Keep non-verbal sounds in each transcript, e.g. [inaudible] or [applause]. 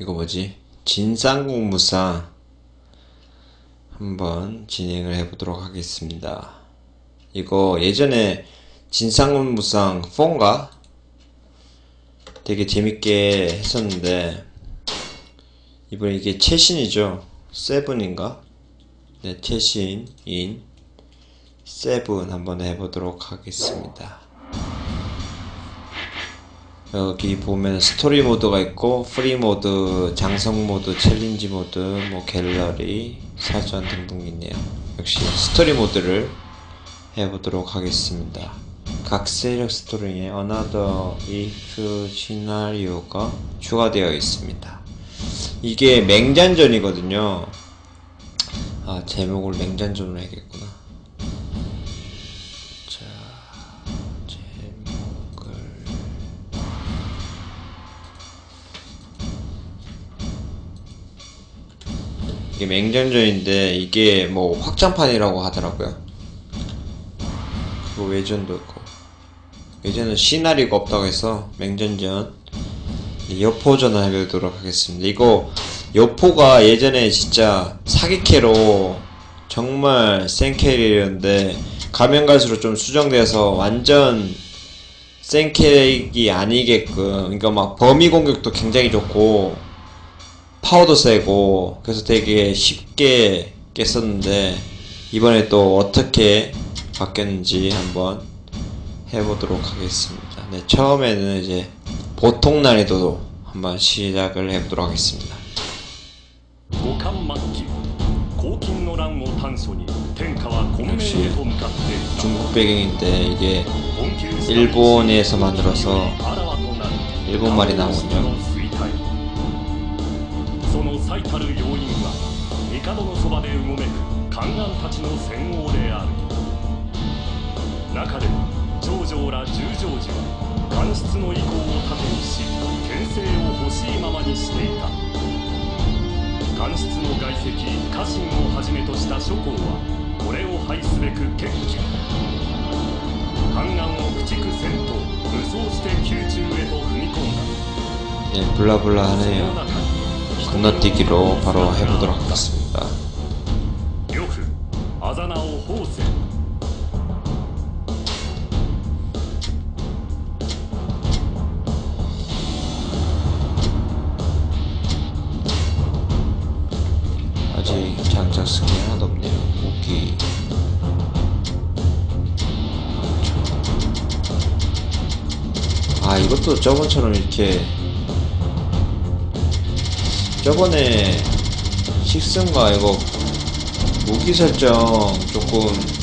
이거 뭐지? 진상공무상 한번 진행을 해보도록 하겠습니다. 이거 예전에 진상공무상 4인가? 되게 재밌게 했었는데 이번에 이게 최신이죠. 세븐인가? 네, 최신인 세븐 한번 해보도록 하겠습니다. 여기 보면 스토리 모드가 있고 free 모드, 장성 모드, challenge 모드, 뭐 갤러리, 사전 등등 있네요. 역시 스토리 모드를 해보도록 하겠습니다. 각 세력 스토리에 Another If 시나리오가 추가되어 있습니다. 이게 맹장전이거든요. 아 제목을 맹장전으로 해야겠구나. 이게 맹전전인데 이게 뭐 확장판이라고 하더라고요. 그리고 외전도 있고 외전은 시나리오가 없다고 해서 맹전전 여포전을 해보도록 하겠습니다. 이거 여포가 예전에 진짜 사기캐로 정말 센 캐릭이었는데 가면 갈수록 좀 수정돼서 완전 센 캐릭이 아니게끔 그러니까 막 범위 공격도 굉장히 좋고 파워도 세고 그래서 되게 쉽게 깼었는데 이번에 또 어떻게 바뀌었는지 한번 해보도록 하겠습니다. 네, 처음에는 이제 보통 난이도도 한번 시작을 해보도록 하겠습니다. 역시 중국 배경인데 이게 일본에서 만들어서 일본말이 나오군요. の衰退その最たる要因は帝のそばでうごめく宦官たちの戦王である中でも長城ら十条寺は官室の意向を盾にし権勢を欲しいままにしていた官室の外戚家臣をはじめとした諸侯はこれを廃すべく決起宦官を駆逐せんと武装して宮中へと踏み込んだ 네, 블라블라 하네요. 건너뛰기로 바로 해보도록 하겠습니다. 아직 장작 스킨 하나도 없네요. 오케이. 아 이것도 저번처럼 이렇게 저번에 식승과 이거 무기 설정 조금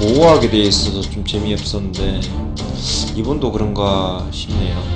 모호하게 돼 있어서 좀 재미없었는데 이번도 그런가 싶네요.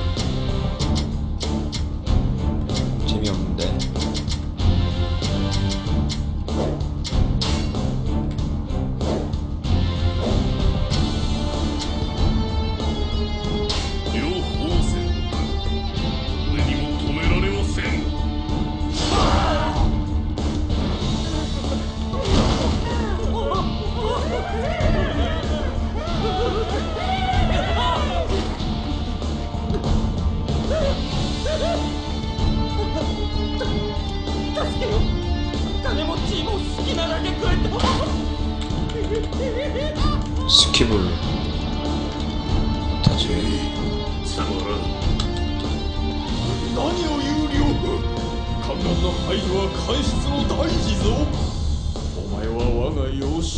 金持ちも好きなだけ食えと 스킵을 다시 貴様ら何を言う両夫宦官の排除は官室の大事ぞお前は我が養子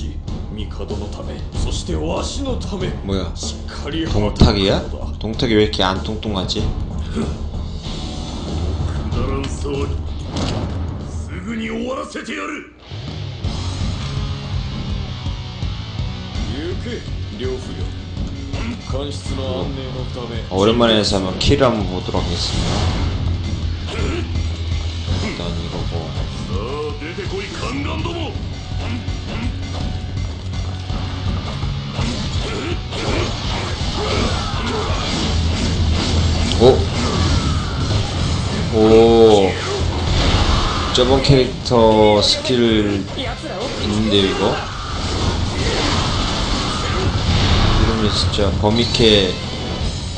帝のためそしてわしのため 뭐야 しっかり 동탁이야? 働くのだ 동탁이 왜 이렇게 안 통통하지? くだらん騒ぎす ぐに終わらせてやる行け両夫よ官室の安寧のため 오랜만에 해서 한번 킬을 한번 보도록 하겠습니다 일단 이거고 さあ出てこい宦官ども 오? 오 저번 캐릭터 스킬 있는데 이거? 이러면 진짜 범위캐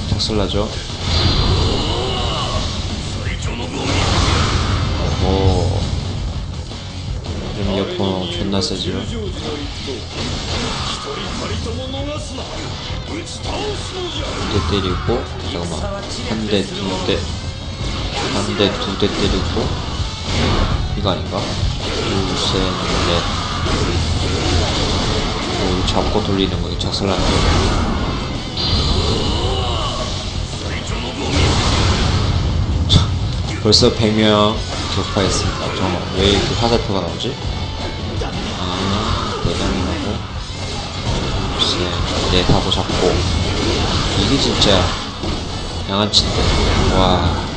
작설나죠? 오 그럼 이어폰 존나 세지요 두대 때리고 잠깐만. 한 대 두대. 한 대 두 대 때리고. 이거 아닌가? 둘셋넷 잡고 돌리는 거 작살나는 거 벌써 100명 격파했습니다. 잠깐만, 왜 이렇게 화살표가 나오지? 아, 대장이라고. 둘, 셋, 넷 하고 잡고. 이게 진짜 양아치인데. 와.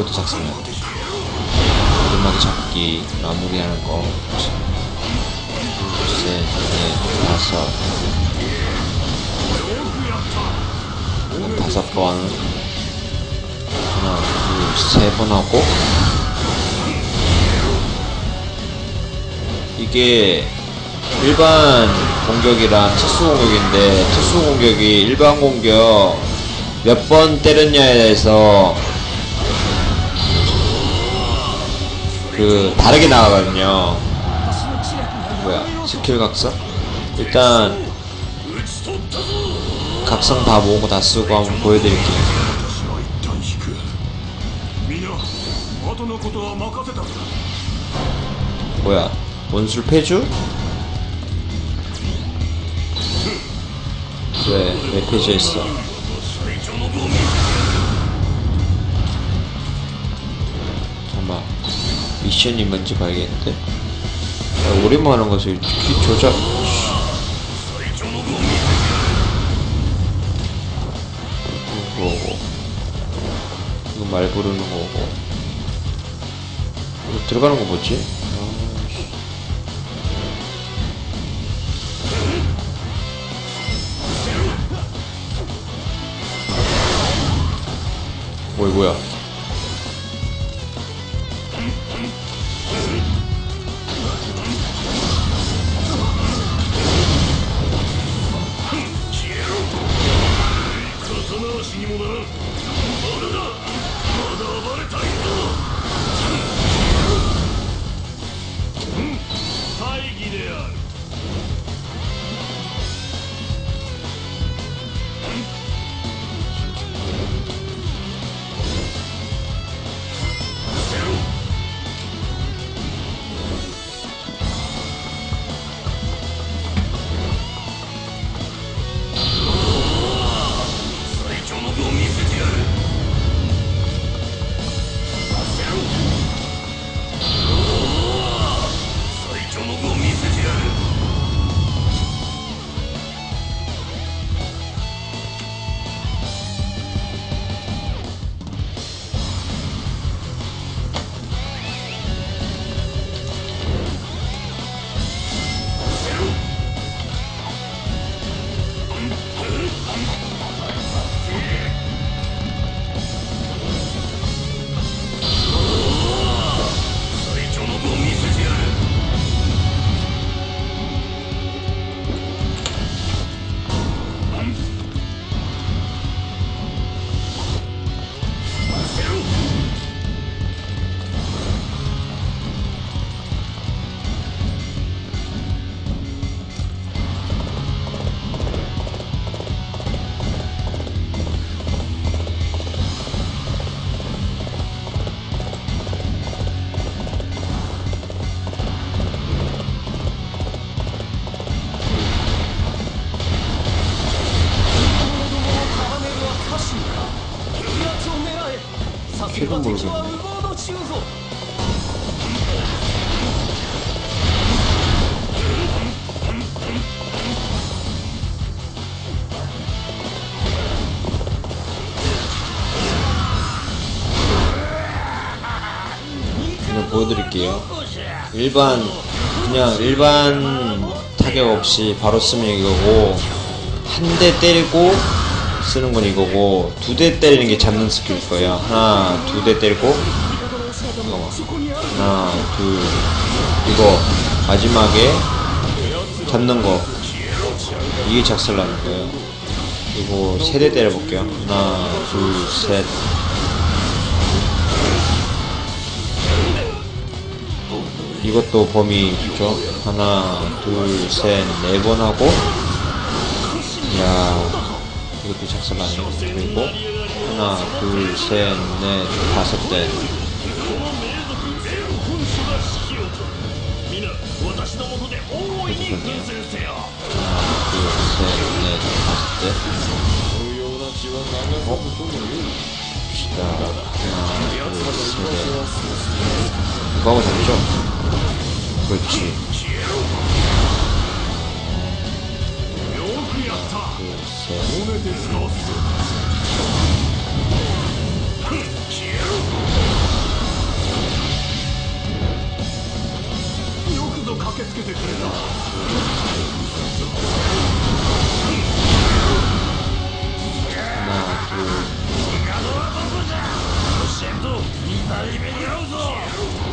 이것도 작살나. 오르막이 잡기, 마무리하는 거. 둘, 셋, 넷, 다섯. 한 다섯 번. 하나, 둘, 세 번 하고. 이게 일반 공격이랑 특수 공격인데 특수 공격이 일반 공격 몇 번 때렸냐에 대해서 그 다르게 나가거든요. 뭐야 스킬 각성? 일단 각성 다 모으고 다 쓰고 한번 보여드릴게요. 뭐야 원술 패주? 왜, 왜 패주했어? 미션이 뭔지 봐야겠는데 야, 오랜만에 하는 키 조작 이거 말 부르는 거고 이거 들어가는 거 뭐지? 아이씨. 뭐 이거야? 킬은 모르겠네. 그냥 보여드릴게요. 일반 그냥 일반 타격 없이 바로 쓰면 이거고 한 대 때리고 쓰는 건 이거고 두 대 때리는 게 잡는 스킬일 거예요. 하나 두 대 때리고 잠깐만. 하나 둘 이거 마지막에 잡는 거 이게 작살나는 거예요. 그리고 세 대 때려볼게요. 하나, 둘, 셋. 이것도 범위 있죠. 하나, 둘, 셋, 네 번 하고. 이야, 이것도 작성 안 되고. 하나 둘 셋 넷 다섯 대. 봅시다 하나 둘셋 이거하고 잡죠? 그렇지. ぞ痛い目に遭うぞ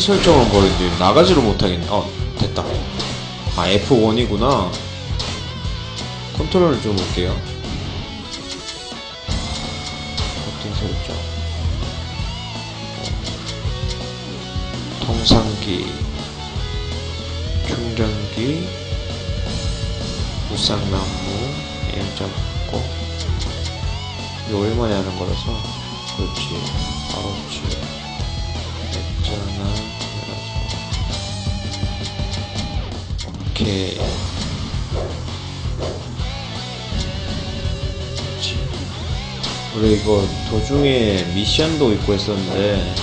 설정을 버리는데 나가지를 못하겠네. 어, 됐다. 아, F1이구나. 컨트롤을 좀 볼게요. 버튼 설정. 어. 통상기, 충전기, 무쌍나무, 잡고. 이거 얼마나 하는 거라서. 그렇지. 우리 이거 도중에 미션도 있고 했었는데.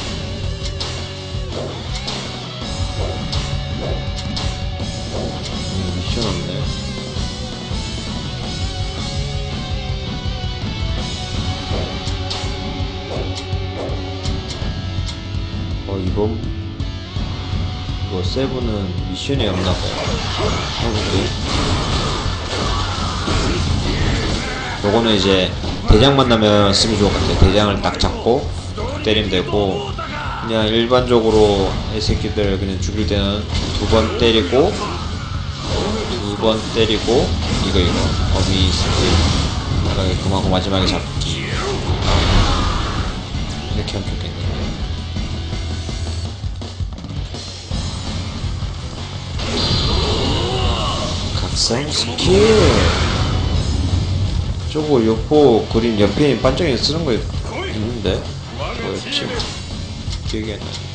음, 미션 없네. 어 이번 이거 세븐은 미션이 없나봐요 해볼게 요거는 이제 대장 만나면 쓰면 좋을 것 같아요. 대장을 딱 잡고 때리면 되고 그냥 일반적으로 이 새끼들 그냥 죽일 때는 두 번 때리고 두 번 때리고 이거 이거. 어미 스킬 그만고 마지막에 잡기 이렇게 하면 좋겠네. 각성 스킬 저거 옆포 그림 옆에 반짝이 쓰는 거 있는데 뭐였지 기억이 안 나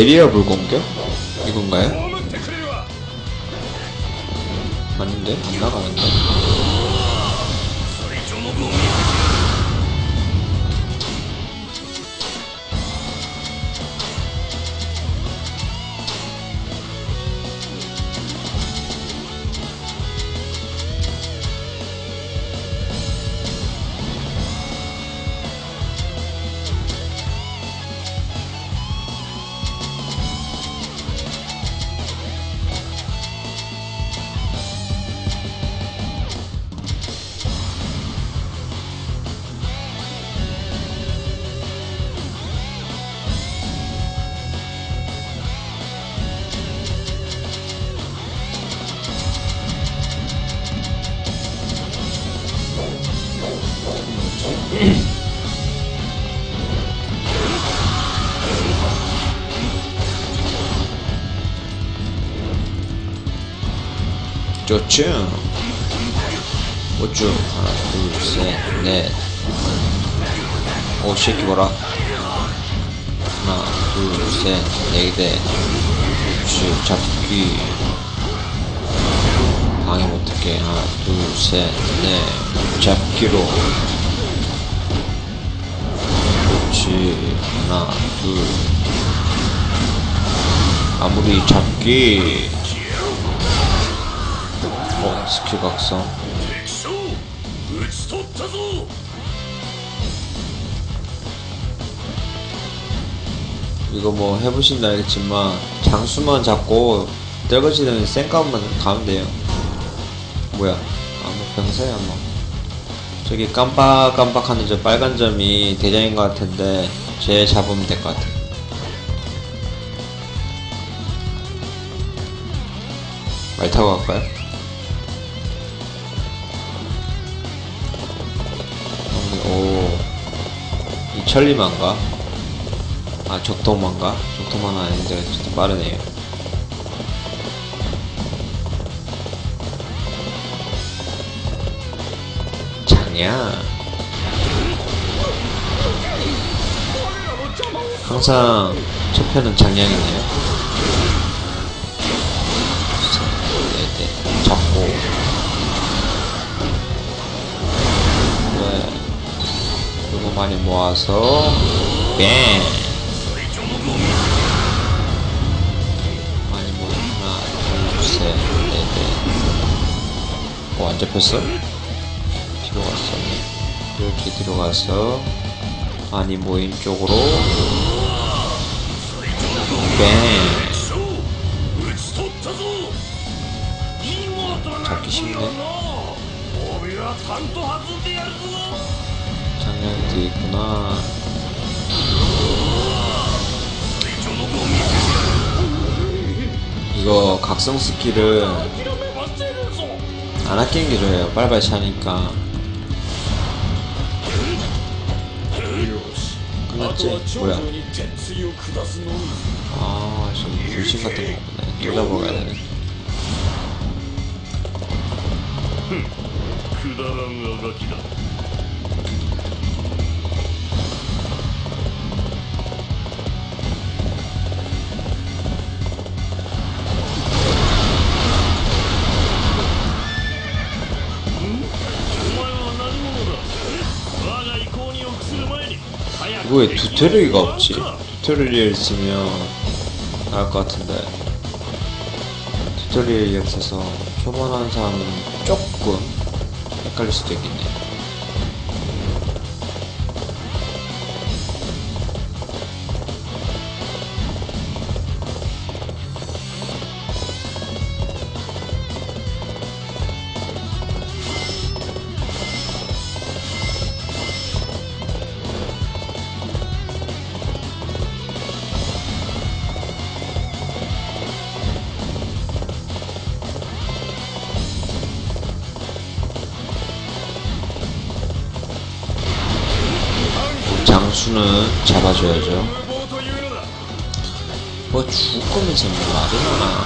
베리어 불공격? 이건가요? 맞는데? 안 나가는데? 5층 5층 뭐 하나 둘셋넷. 오, 새끼 봐라. 하나 둘셋넷개 그렇지 네 잡기. 방해 못할게. 하나 둘셋넷 네. 잡기로. 그렇지. 하나 둘. 아무리 잡기. 스킬 각성. 이거 뭐 해보신다 알겠지만 장수만 잡고 떨거지는 센값만 가면 돼요. 뭐야? 아무 병사야 뭐. 저기 깜빡깜빡하는 저 빨간 점이 대장인 것 같은데 쟤 잡으면 될 것 같아 말 타고 갈까요? 천리만가? 아 적도만가? 적도만 아닌데 좀 빠르네요 장야 항상 첫 편은 장량이네요 많이 모아서. 뱅 많이 모아 하나 둘셋넷넷. 어, 안 잡혔어? 뒤로 갔어. 이렇게 뒤로 가서 많이 모인 쪽으로. 뱅 잡기 쉽네. 이제 있구나. 이거 각성 스킬은 안 아끼는 게 좋아요. 빨리빨리 하니까. 끝났지? 뭐야? 아 지금 불신 같은 거구나 또 잡으러 가야 되네. 왜 tutorial이 없지? tutorial 있으면 나을 것 같은데. tutorial이 없어서 초반하는 사람은 조금 헷갈릴 수도 있겠네. 주셔야죠. 뭐 죽으면서 뭐 아르나.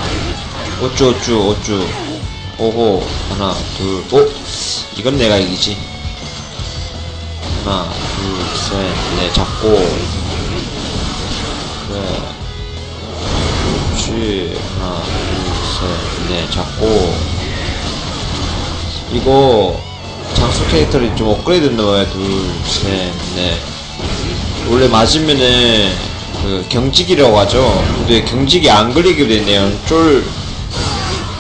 어쭈 어쭈 어쭈. 오호 하나 둘오. 이건 내가 이기지. 하나 둘셋넷 잡고. 그래 그렇지 하나 둘셋넷 잡고. 이거 장수 캐릭터를 좀 업그레이드 넣어야 둘셋넷. 원래 맞으면은 그 경직이라고 하죠. 근데 경직이 안 걸리게 되네요. 쫄,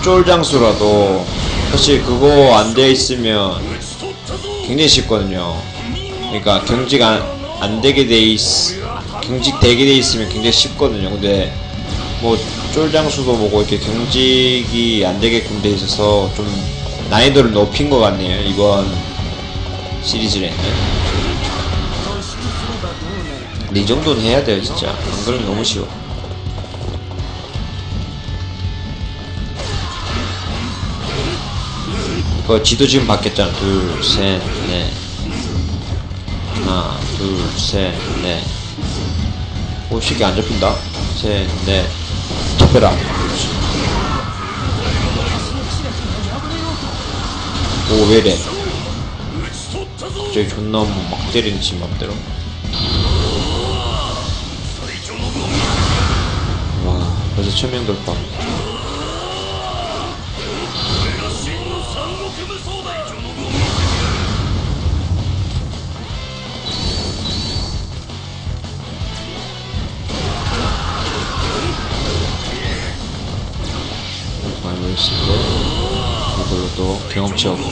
쫄 장수라도 사실 그거 안돼 있으면 굉장히 쉽거든요. 그러니까 경직 안, 안 되게 돼 있, 경직 되게 돼 있으면 굉장히 쉽거든요. 근데 뭐 쫄 장수도 뭐고 이렇게 경직이 안 되게끔 돼 있어서 좀 난이도를 높인 것 같네요. 이번 시리즈에는. 근데 이 정도는 해야 돼요 진짜. 안 그러면 너무 쉬워. 그 지도 지금 바뀌었잖아. 둘셋넷. 하나 둘셋넷. 오 쉽게 안 잡힌다. 셋넷. 잡혀라 오 왜래? 저기 존나 막 때리는 지 맘대로. 최면 돌파. 바이올스인데 이걸로 또 경험치 얻고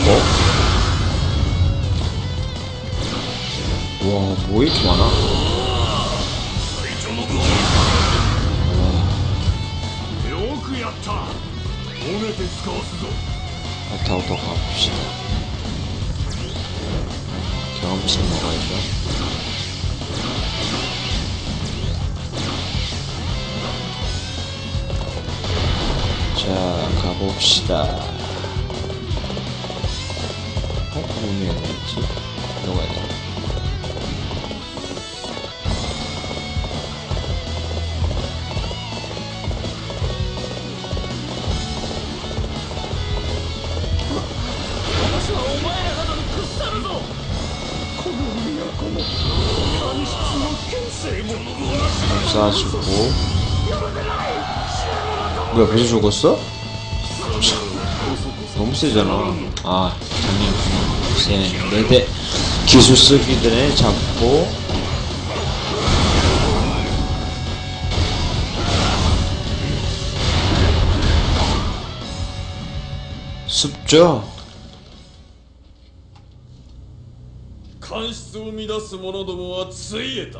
와 뭐 이렇게 많아? 아타오도 가봅시다. 경험치 먹어야죠. 자, 가봅시다. 어? 오늘 뭐였지? 들어가야 쏴주고 뭐야 벌써 죽었어? 너무 세잖아 아 장님 셋네대 기술 쓰기 전에 잡고 습죠? 官室を乱す者どもはついえた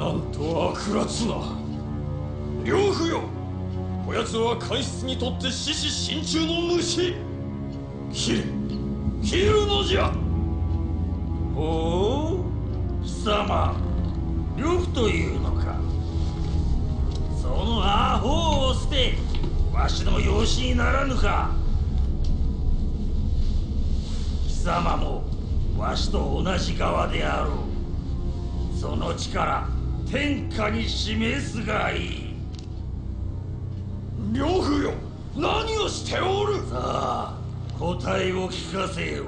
なんと悪辣な。両夫よこやつは官室にとって獅子心中の虫切れ切るのじゃ。ほう貴様呂布というのか。そのアホを捨てわしの養子にならぬか。貴様もわしと同じ側であろう。その力天下に示すがいい呂布よ何をしておるさあ答えを聞かせよ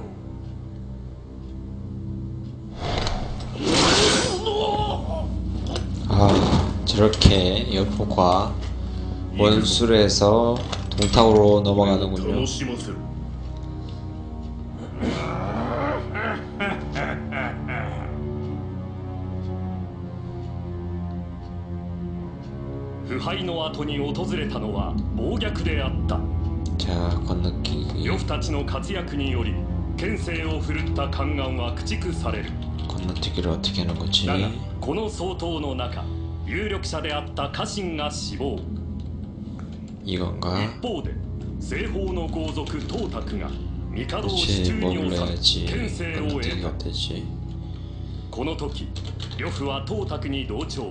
아 저렇게 여포과 원술에서 동탁으로 넘어가는군요 敗の後に訪れたのは暴虐であった。呂布たちの活躍により剣政を振るった宦官は駆逐される。だがこの総統の中有力者であった家臣が死亡。一方で西方の豪族董卓が帝を支柱に収め剣政を得た。この時呂布は董卓に同調。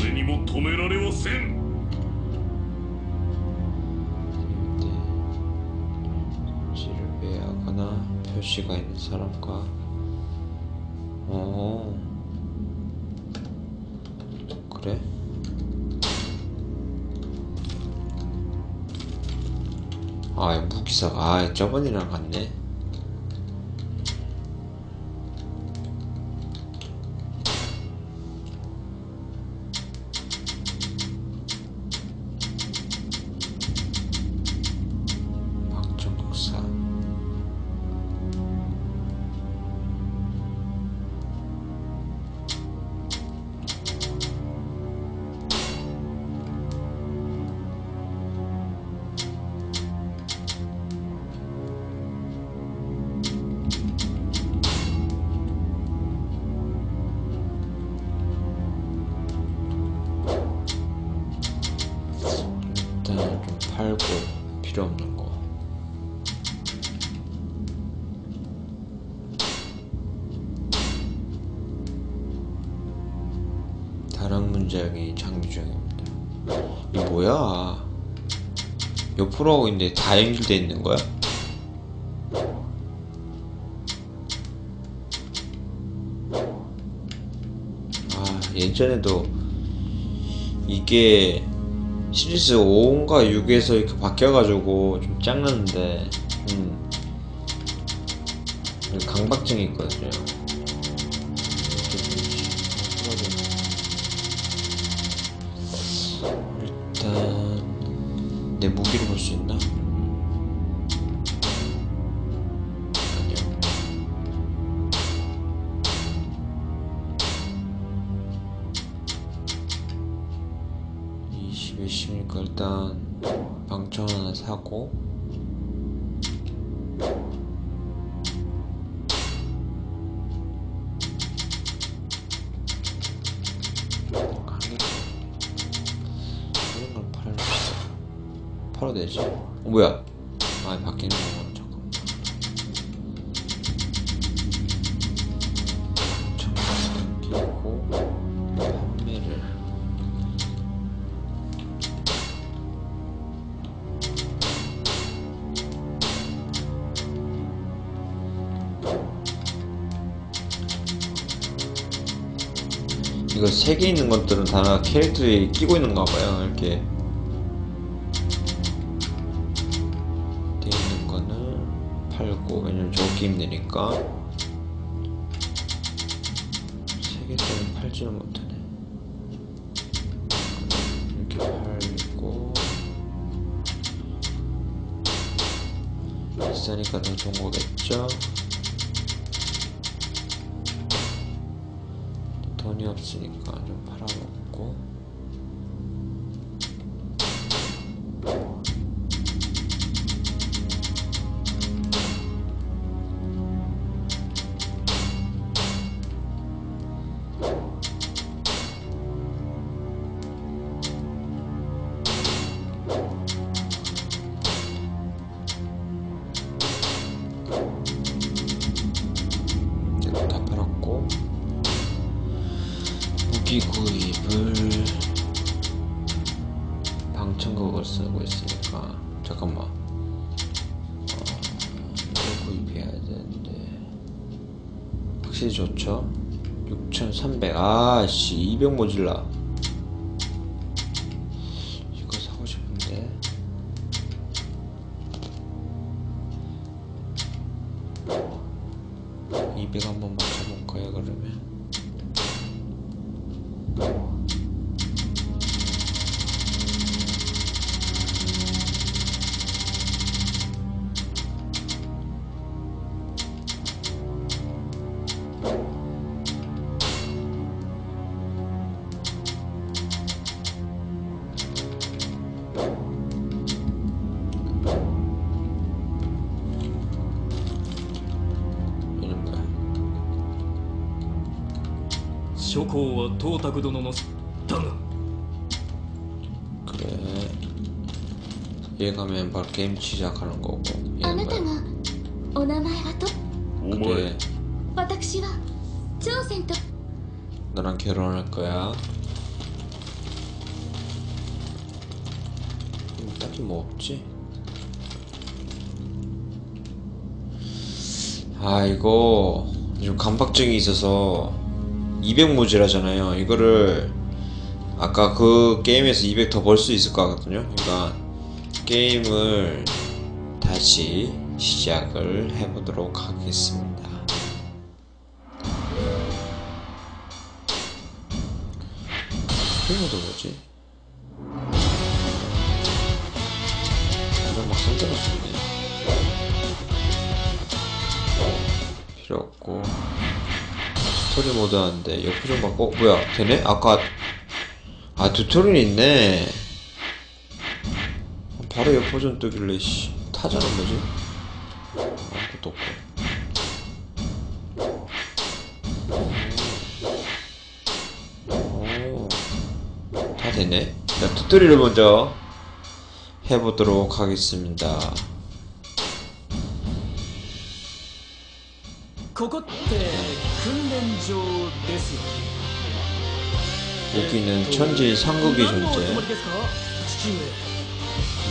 止められません 지를 배하거나 표시가 있는 사람과 어 그래? 아 무기사 아 저번이랑 같네 뭐야? 옆으로 하고 있는데 다 연결돼 있는 거야? 아 예전에도 이게 시리즈 5인가 6에서 이렇게 바뀌어가지고 좀 짱났는데 음 강박증이 있거든요 다 캐릭터에 끼고 있는가 봐요. 이렇게. 돼 있는 거는 팔고 왜냐면 게임 되니까. 세 개 때는 팔지는 못하네. 이렇게 팔고. 비싸니까 더 좋은 거겠죠? 돈이 없으니까 좀 팔아먹고 200 모질라 얘 가면 바로 게임 시작하는 거고 あ 얘는 なた 뭐야 がお名前はとお前 그래 私は朝鮮と 너랑 결혼할 거야 음, 딱히 뭐 없지 아 이거 좀 감박증이 있어서 200 모질하잖아요 이거를 아까 그 게임에서 200 더 벌 수 있을 것 같거든요 그러니까 게임을 다시 시작을 해보도록 하겠습니다. 이거도 뭐지? 이건 막 손대고 싶네. 필요 없고. 스토리 모드 하는데 좀 바꿔. 어, 뭐야? 되네? 아까 아 튜토리얼 있네 바로 옆버전 뜨길래 씨 타자는 뭐지? 아무것도 없고. 다 되네? 자, 두드리를 먼저 해보도록 하겠습니다. 여기는 천지 상극이 존재 で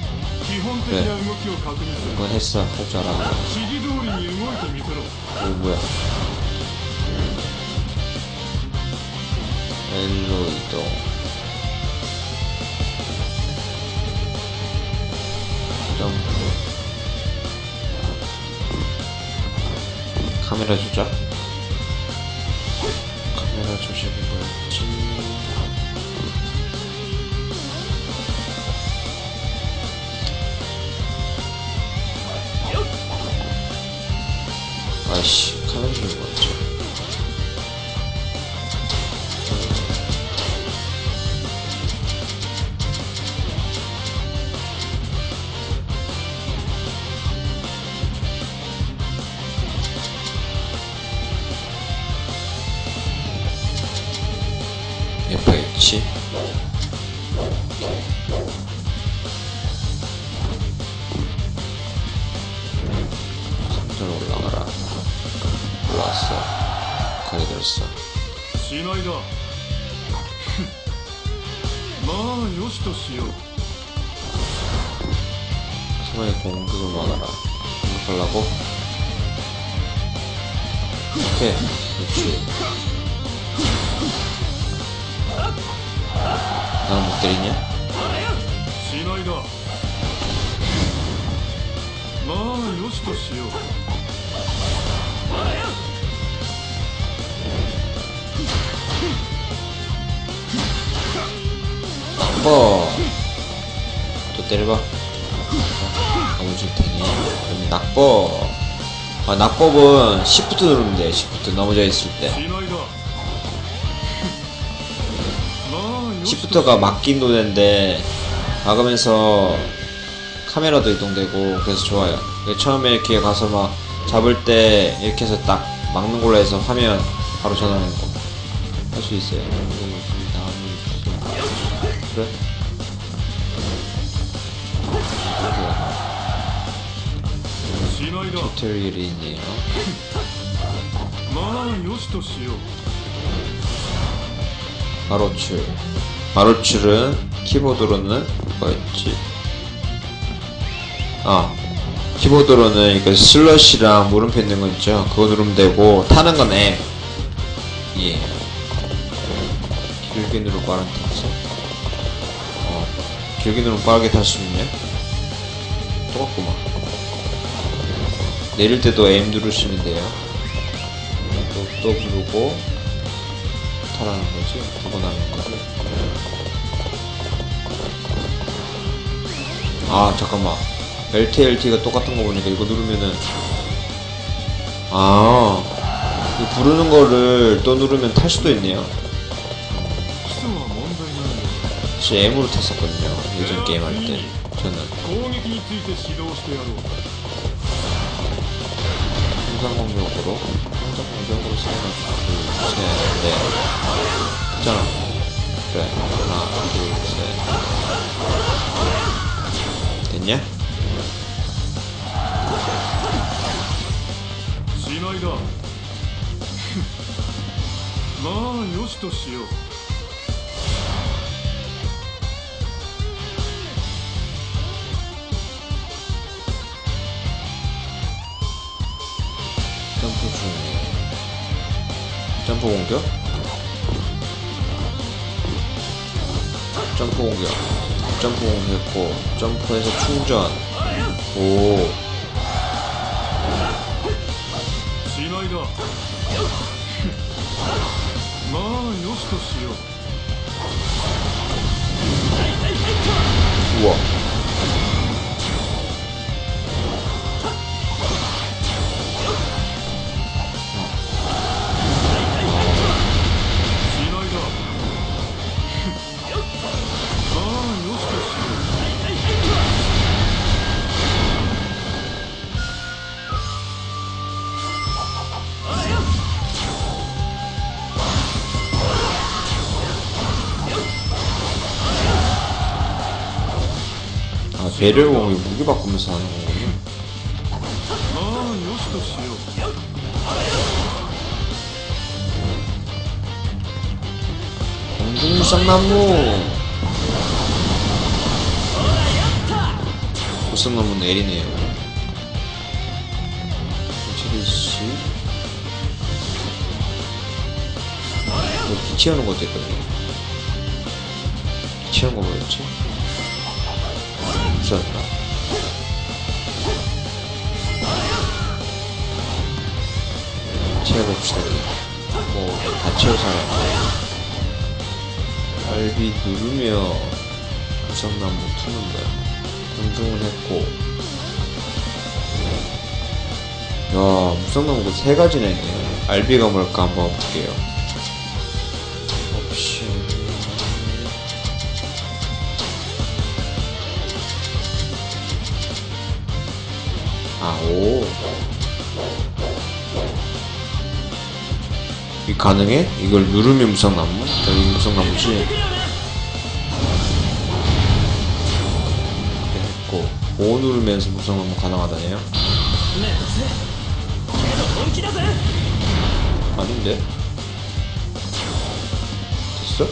그래 그거 했어 할 줄 알아. 이거 어, 뭐야. 엔로이드 점프 카메라 조작? 카메라 조작이 뭐야. 아이씨, 카메라 조작 때려봐. 가보실테니. 낙법. 아, 낙법은 시프트 누르면 돼 시프트. 넘어져 있을 때. 시프트가 막긴 노래인데 막으면서 카메라도 이동되고 그래서 좋아요. 처음에 이렇게 가서 막 잡을 때 이렇게 해서 딱 막는 걸로 해서 화면 바로 전환하는 거 할 수 있어요. 뭐, 그 그래? 튜토리얼이네요. 바로출. 바로출은 키보드로는 뭐였지? 아, 키보드로는 이거 슬러시랑 물음표 있는 거 있죠? 그거 누르면 되고 타는 건 M. 예. 길게 누르고 빠른 탓에. 어, 길게 누르면 빠르게 탈 수 있네. 똑같구만. 내릴 때도 M 누르시면 돼요. 또, 또 누르고 타라는 거지. 타고 나는 거. 아 잠깐만. LT LT가 똑같은 거 보니까 이거 누르면은 아 부르는 거를 또 누르면 탈 수도 있네요. 제 M으로 탔었거든요. 예전 게임 할 때 저는. 攻撃について指導してやろう 풍선 공격으로, 풍선 공격으로 쓰면 둘, 셋, 넷. 있잖아. 그래. 하나, 둘, 셋. 됐냐? しないだまあよしとしよう 점프 공격? 점프 공격. 점프 공격했고 점프에서 충전. 오. [laughs] 우와. 배를 오늘 무기 바꾸면서 하는 거군요. 공중 쌍나무! 고쌍나무 내리네요. 체리씨. 뭐, 비치하는 것도 있거든요. 비치하는 거 뭐였지? 채워봅시다. 뭐 다 채워서 알비 누르며 무성나무 투는 거야. 공중을 했고. 야, 무성나무가 세 가지나 있네요. 알비가 뭘까 한번 볼게요. 옵션. 아, 오. 이 가능해? 이걸 누르면 무성나무? 저기 무성나무지? 이렇게 했고 O 누르면서 무성나무 가능하다네요? 本気だぜ 아닌데? 됐어? [laughs]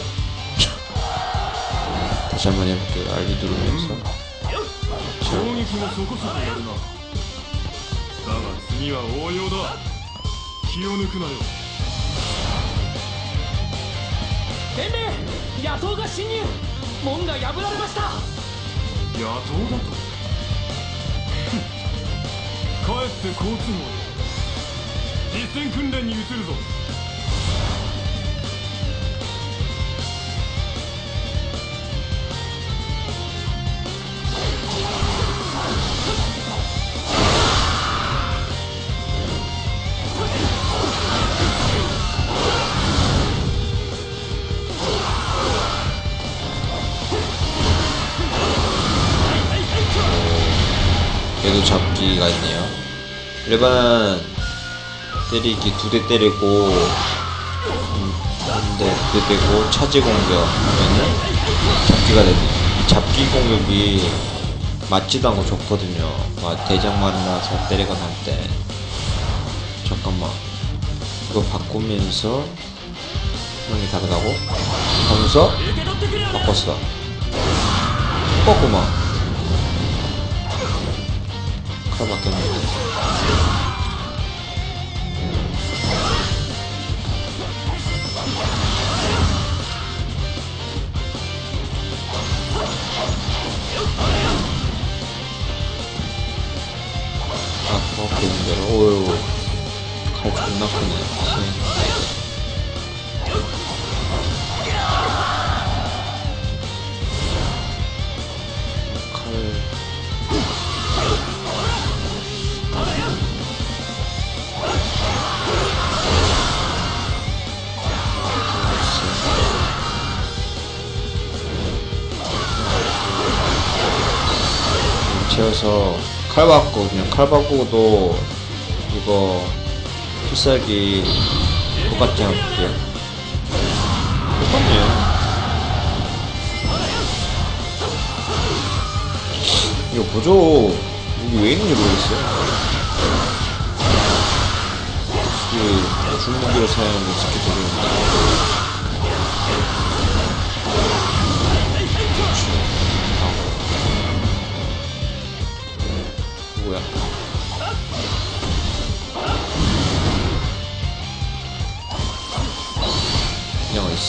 다시 한번 해볼게요 알비 누르면서 攻撃もそこそこやるなだが次は応用だ気を抜くなよ 天命野党が侵入。門が破られました。野党だと？ふん帰って好都合よ実戦訓練に移るぞ。 잡기가 있네요. 일반 때리기 두 대 때리고 음, 한대 두 대 때리고 차지 공격 하면은 잡기가 되네요. 이 잡기 공격이 맞지도 않고 좋거든요. 막 대장 만나서 때리거나 할 때. 잠깐만. 이거 바꾸면서 형이 다르다고? 하면서 바꿨어. 똑같구만. 칼 바뀌었는데. 아, 그렇게 있는 대로. 오유. 칼 존나 크네. 씨. 칼. 채워서 칼 바꾸고 그냥 칼 바꾸고도 이거 필살기 똑같이 할게요 똑같네요 이거 보조 이게 왜 있는지 모르겠어요. 그 중무기로 사용하는 스킬 적용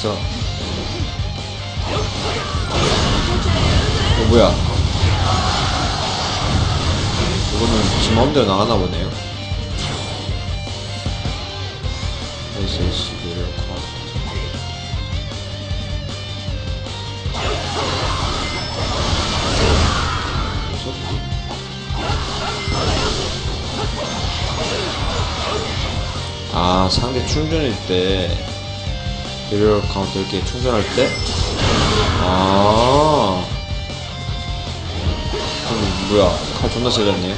있어. 어 뭐야? 이거는 지 마음대로 나가나 보네요. SSD를 카운트. 아 상대 충전일 때 배럴 카운트 이렇게 충전할 때? 아 그럼 뭐야 칼 존나 세졌네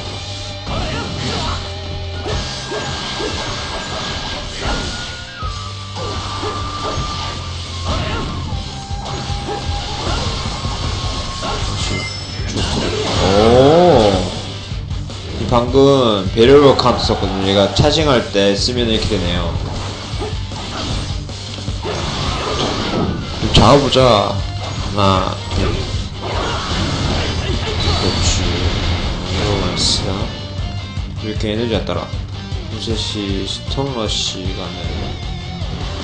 오 방금 배려로 카운트 썼거든요. 얘가 차징할 때 쓰면 이렇게 되네요. 잡아보자. 하나, 둘. 그렇지. 이거만 쓰자. 이렇게 에너지 안 따라. 후세시 스톤러시가 아니라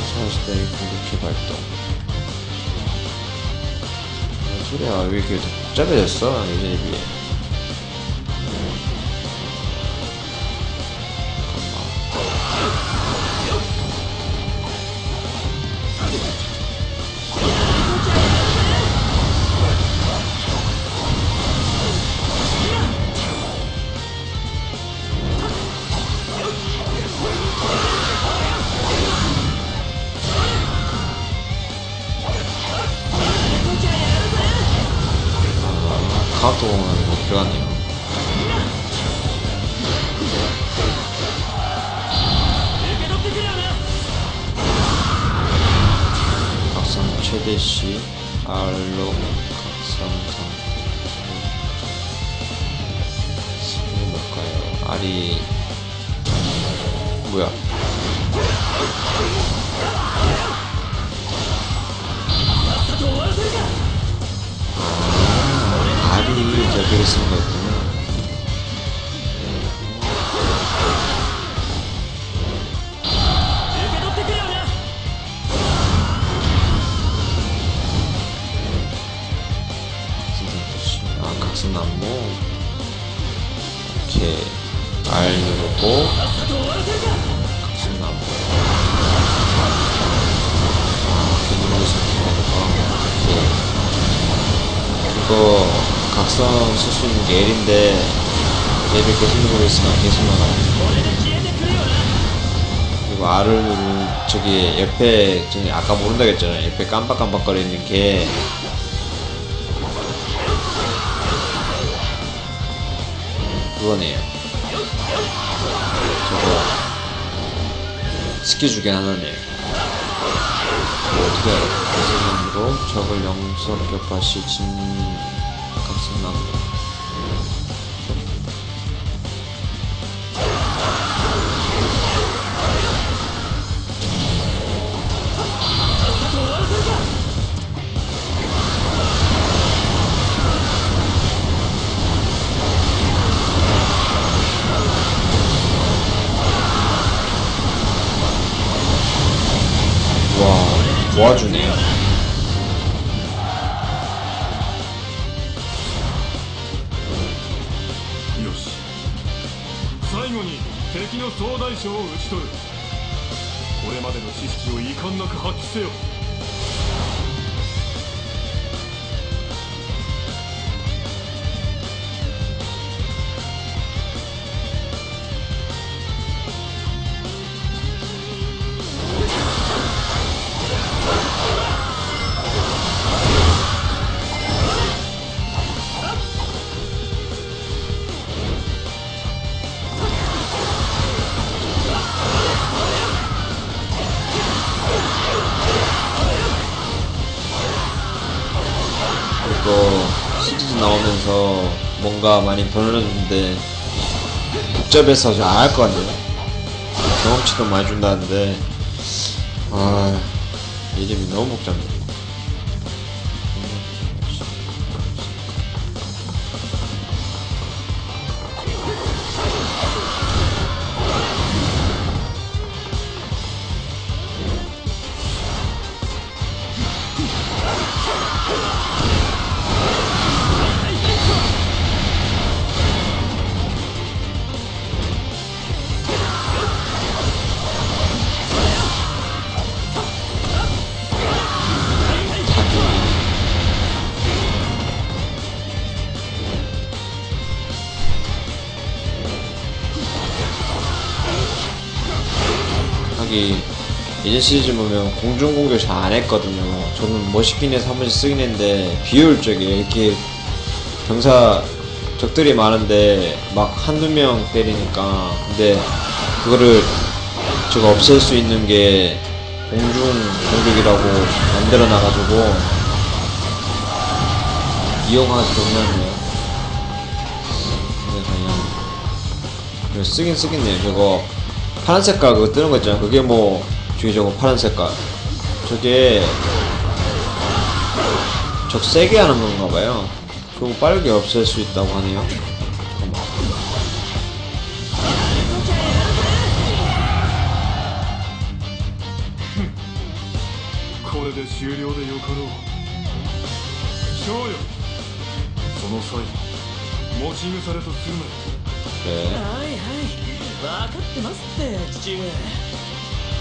사시대 공격기 발동. 무슨 소리야? 왜 이렇게 복잡해졌어? 예전에 비해. 알 계속 나가요. 그리고 누르 저기 옆에 저기 아까 모른다고 했잖아요. 옆에 깜빡깜빡거리는 게 그거네요. 저거 스킬 주긴 하나네요. 뭐 어떻게 알아? 각성나무로 적을 영석 격파시 진 와 많이 변해줬는데 복잡해서 잘안할거 아니에요? 경험치도 많이 준다는데 아 이름이 너무 복잡해. 예전 시리즈 보면 공중 공격 잘 안 했거든요. 저는 해서 한 번씩 쓰긴 했는데 비효율적이에요. 이렇게 병사 적들이 많은데 막 한두 명 때리니까 근데 그거를 제가 없앨 수 있는 게 공중 공격이라고 만들어 놔가지고 이용하기 좋네요. 근데 그냥 쓰긴 쓰겠네요. 저거 파란 색깔 그거 뜨는 거 있잖아. 그게 뭐 저기 저거 파란 색깔. 저게 적 세게 하는 건가 봐요. 그거 빠르게 없앨 수 있다고 하네요. 잠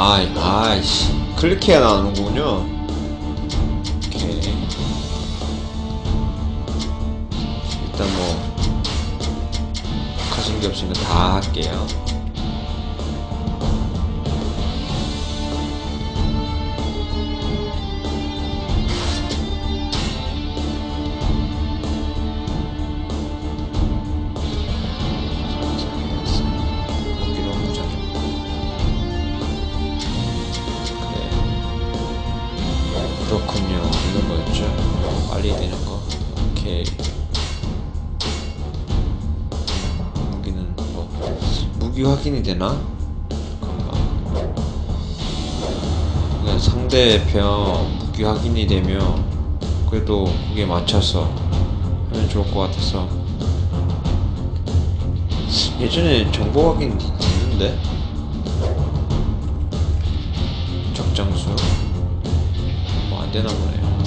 아이, 아이씨. 클릭해야 나오는군요. 오케이. 일단 뭐, 가진 게 없으니까 다 할게요. 확인이 되나? 잠깐만. 상대편 무기 확인이 되면 그래도 그게 맞춰서 하면 좋을 것 같아서 예전에 정보 확인 됐는데 적장수 뭐 안되나 보네요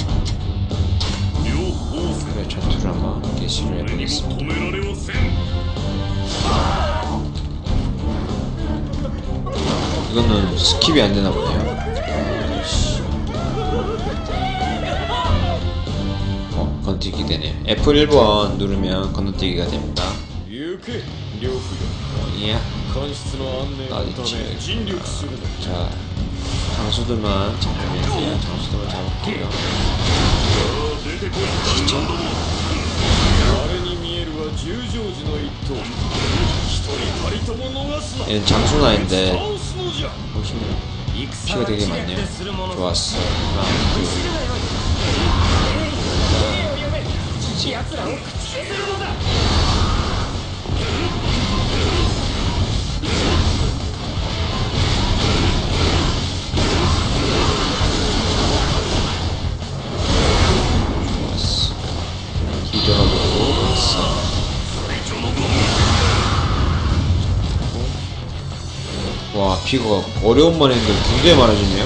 그래 전투를 한번 개시를 해보겠습니다 그거는 skip이 안 되나 보네요. 어, 건너뛰기 되네요. F1번 누르면 건너뛰기가 됩니다. 뭐냐? 어디지? 예. 아, 자, 장수들만 잡으면요. 장수들만 잡을게요. 이런 장수나인데 보시면 피가 되게 많네요. 좋았어. 하 와 피가 어려운 만 했는데 굉장히 많아지네요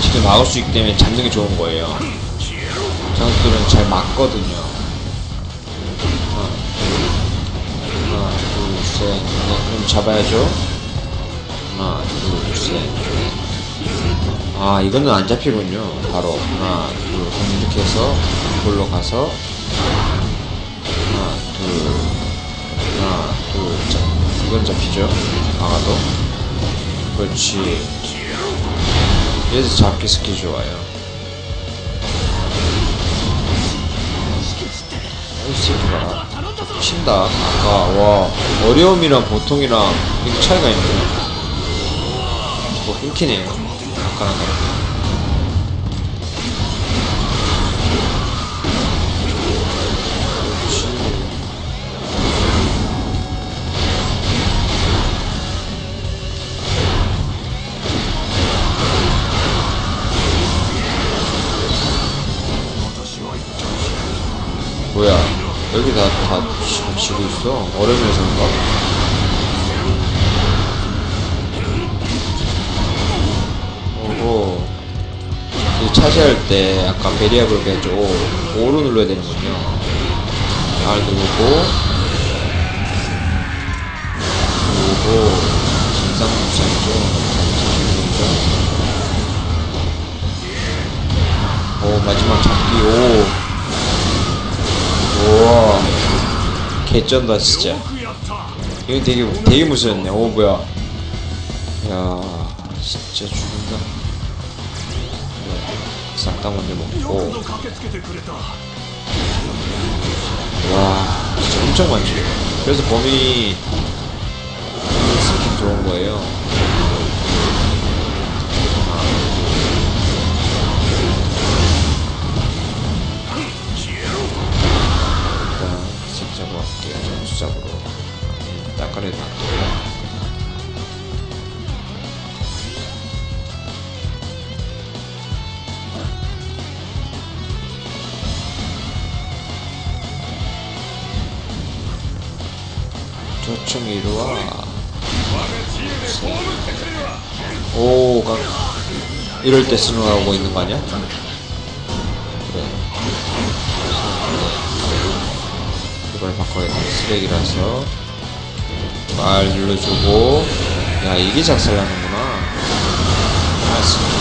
진짜 막을 수 있기 때문에 잡는 게 좋은 거예요 장수들은 잘 막거든요 하나, 하나, 둘, 셋, 넷. 그럼 잡아야죠. 하나, 둘, 셋, 넷. 아, 이거는 안 잡히군요. 바로. 하나, 둘. 그럼 이렇게 해서 골로 가서. 하나, 둘. 하나, 둘. 자, 이건 잡히죠. 막아도. 그렇지. 이래서 잡기 스킬 좋아요. 이 새끼가 친다. 아까 와 어려움이랑 보통이랑 이렇게 차이가 있네요. 뭐 끊기네요. 그렇지. 뭐야 여기 다, 다 지금 지고 있어 어려움에서인가? 해가지고 차지할 때 아까 베리아블 왼쪽 5로 눌러야 되는군요. R 누르고 누르고 진상무상이죠 오 마지막 잡기 오. 우와. 개쩐다 진짜. 이건 되게 되게 무서웠네. 오 뭐야. 야 진짜 죽는다. 일단 먼저 먹고 와 엄청 많죠 그래서 범인이 스킨 좋은 거예요. 일단 스틱 잡으러 갈게요 점수 잡으러 낚아내도 갈게요 조청 이리 와. 오, 각. 이럴 때 쓰느라고 있는 거 아니야? 그래. 이걸 바꿔야겠다. 쓰레기라서. 말 눌러주고. 야, 이게 작살나는구나. 아, 쓰레기.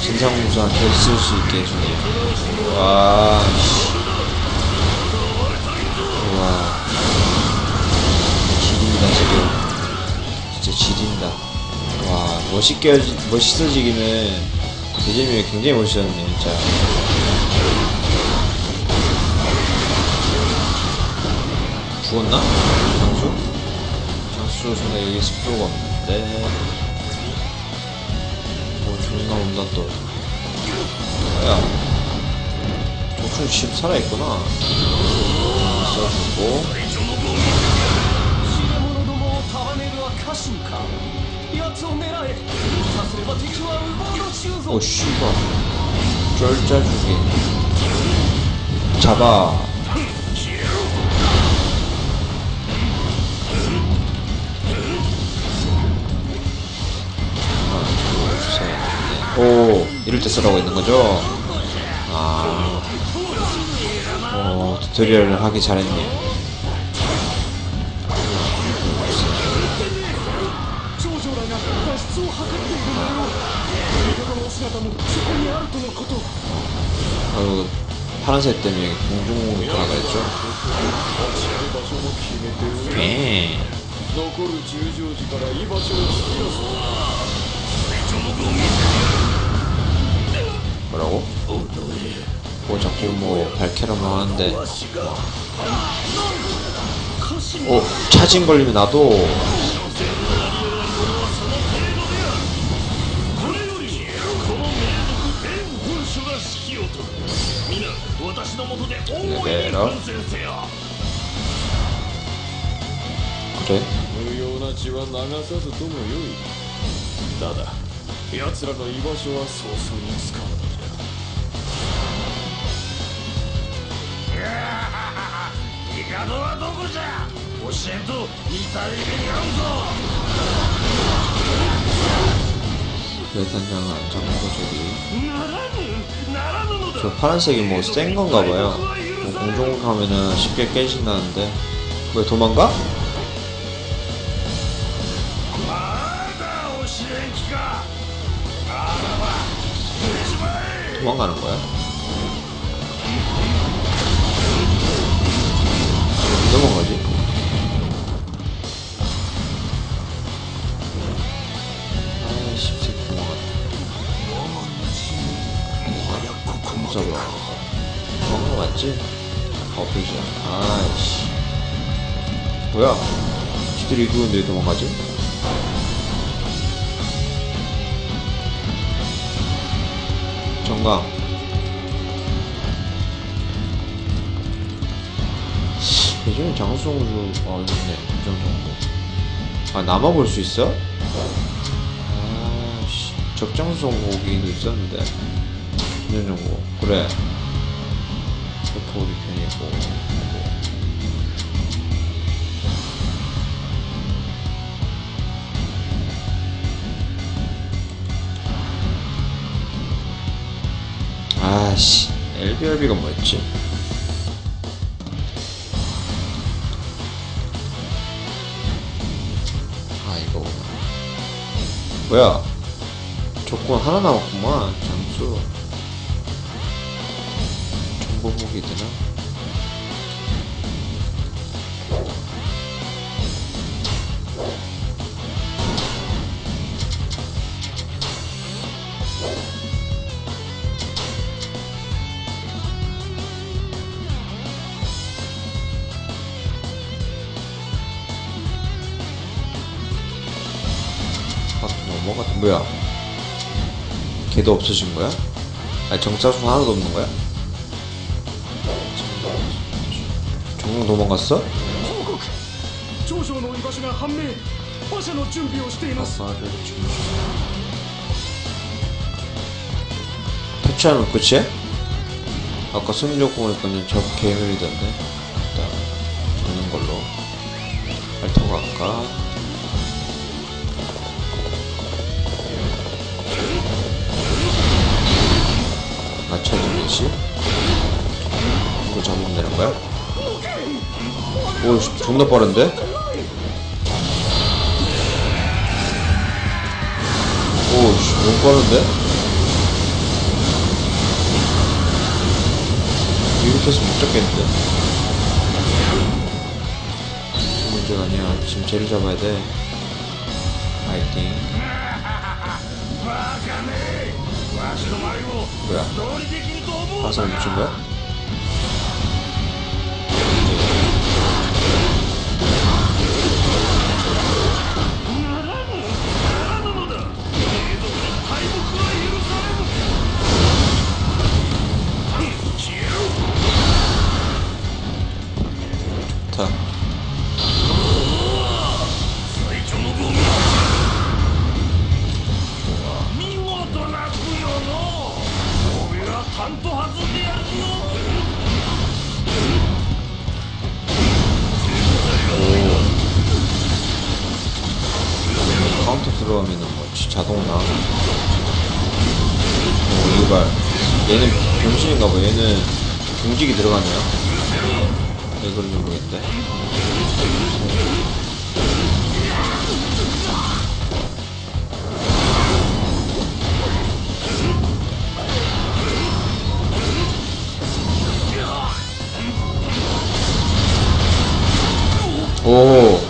진상무수한테 쓸 수 있게 해주네. 와, 씨. 멋있게 멋있어지기는 대재미가 굉장히 멋있었네 진짜. 죽었나? 장수? 장수 손에 여기 스프로가 없는데. 뭐 존나 온다 또. 야, 조충 집 살아있구나. 써주고 어 씨발. 쫄짤 중에. 잡아. 오 이럴 때 쓰라고 있는 거죠? 아, 오, 튜토리얼을 하기 잘했네. 그 파란색 때문에 공중 돌아가 있죠. 네. 뭐라고? 뭐 자꾸 뭐 발캐라만 하는데 어? 차진 걸리면 나도 私のもとで大いに観戦せよ그 래? 無用な血は流さずともよい。ただ奴らの居場所は早々につかむべきだ帝はどこじゃ。教えんと痛い目に遭うぞ 내단장을 안 잡는 거저기 저 파란색이 뭐 센 건가 봐요 뭐 공중 가면은 쉽게 깨진다는데 왜 도망가? 도망가는 거야? 도망간 거 맞지? 어플이죠 아이씨. 뭐야? 지들이 그건데 왜 도망가지? 정강 요즘에 장수홍수 어 있네 부정정보 아 나만 볼수 있어? 아씨. 적장수 오기도 있었는데 부정정보 그래. 세포 우리 편이고 아씨 LBRB가 뭐였지? 아 이거구나 뭐야? 조건 하나 남았구만 장수 정보복이 되나? 아, 넘어갔다. 뭐야? 걔도 없어진 거야? 아니, 정사수 하나도 없는 거야? 좀... 퇴치하면 끝이야? 아까 승리 조건 보니까 저 개멸이던데 존나 빠른데? 오, 씨, 너무 빠른데? 이렇게 해서 못 잡겠는데? 그 문제가 아니야. 지금 쟤를 잡아야 돼. 파이팅. 뭐야? 가서 미친 거야? 좋다. 카운터 들어가면은 뭐 자동 나. 오 유발. 얘는 병신인가봐 얘는 공직이 들어가네요 왜 그런지 모르겠대? 오